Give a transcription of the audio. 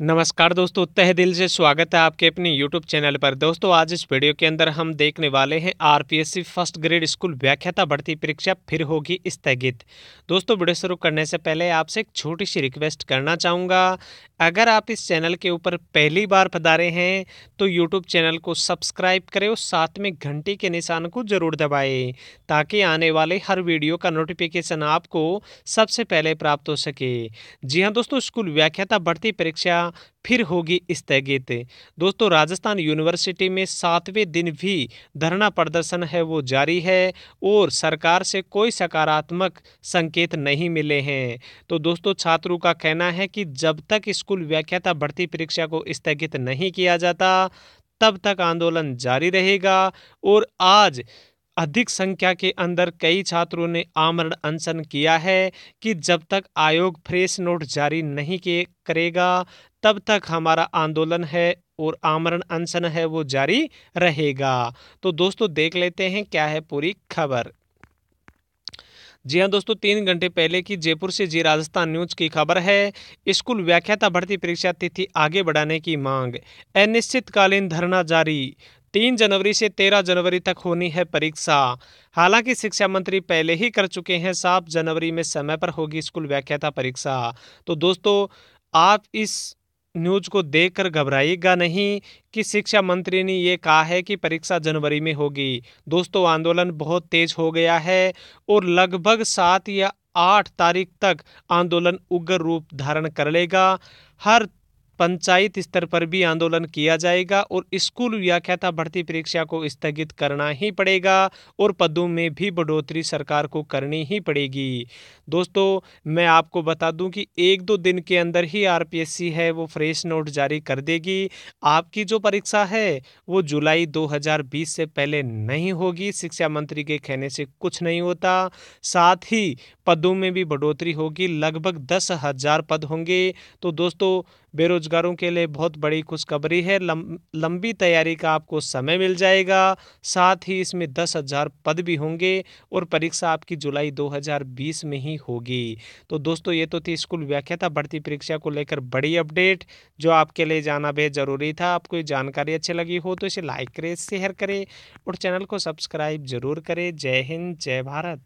नमस्कार दोस्तों, तह दिल से स्वागत है आपके अपने YouTube चैनल पर। दोस्तों, आज इस वीडियो के अंदर हम देखने वाले हैं आरपीएससी फ़र्स्ट ग्रेड स्कूल व्याख्याता भर्ती परीक्षा फिर होगी स्थगित दोस्तों, वीडियो शुरू करने से पहले आपसे एक छोटी सी रिक्वेस्ट करना चाहूँगा, अगर आप इस चैनल के ऊपर पहली बार पधारे हैं तो यूट्यूब चैनल को सब्सक्राइब करें और साथ में घंटी के निशान को ज़रूर दबाएँ, ताकि आने वाले हर वीडियो का नोटिफिकेशन आपको सबसे पहले प्राप्त हो सके। जी हाँ दोस्तों, स्कूल व्याख्याता भर्ती फिर होगी स्थगित दोस्तों, राजस्थान यूनिवर्सिटी में सातवें दिन भी धरना प्रदर्शन है, वो जारी है और सरकार से कोई सकारात्मक संकेत नहीं मिले हैं। तो दोस्तों, छात्रों का कहना है कि जब तक स्कूल व्याख्याता भर्ती परीक्षा को स्थगित नहीं किया जाता, तब तक आंदोलन जारी रहेगा और आज अधिक संख्या के अंदर कई छात्रों ने आमरण अनशन किया है कि जब तक आयोग फ्रेश नोट जारी नहीं करेगा, तब तक हमारा आंदोलन है और आमरण अनशन है वो जारी रहेगा। तो दोस्तों देख लेते हैं क्या है पूरी खबर। जी हाँ दोस्तों, तीन घंटे पहले की जयपुर से जी राजस्थान न्यूज़ की खबर है। स्कूल व्याख्याता भर्ती परीक्षा तिथि आगे बढ़ाने की मांग। अनिश्चितकालीन धरना जारी। तीन जनवरी से तेरह जनवरी तक होनी है परीक्षा। हालाँकि शिक्षा मंत्री पहले ही कर चुके हैं सात जनवरी में समय पर होगी स्कूल व्याख्याता परीक्षा। तो दोस्तों, आप इस न्यूज़ को देखकर घबराइएगा नहीं कि शिक्षा मंत्री ने ये कहा है कि परीक्षा जनवरी में होगी। दोस्तों, आंदोलन बहुत तेज हो गया है और लगभग सात या आठ तारीख तक आंदोलन उग्र रूप धारण कर लेगा। हर पंचायत स्तर पर भी आंदोलन किया जाएगा और स्कूल व्याख्याता भर्ती परीक्षा को स्थगित करना ही पड़ेगा और पदों में भी बढ़ोतरी सरकार को करनी ही पड़ेगी। दोस्तों, मैं आपको बता दूँ कि एक दो दिन के अंदर ही आरपीएससी है, वो फ्रेश नोट जारी कर देगी। आपकी जो परीक्षा है, वो जुलाई 2020 से पहले नहीं होगी, शिक्षा मंत्री के कहने से कुछ नहीं होता। साथ ही पदों में भी बढ़ोतरी होगी, लगभग दस हज़ार पद होंगे। तो दोस्तों बेरोजगारों के लिए बहुत बड़ी खुशखबरी है। लम, लंबी तैयारी का आपको समय मिल जाएगा साथ ही इसमें दस हज़ार पद भी होंगे और परीक्षा आपकी जुलाई 2020 में ही होगी। तो दोस्तों ये तो थी स्कूल व्याख्याता भर्ती परीक्षा को लेकर बड़ी अपडेट जो आपके लिए जाना बेहद ज़रूरी था। आपको ये जानकारी अच्छी लगी हो तो इसे लाइक करें शेयर करें और चैनल को सब्सक्राइब ज़रूर करें। जय हिंद जय भारत।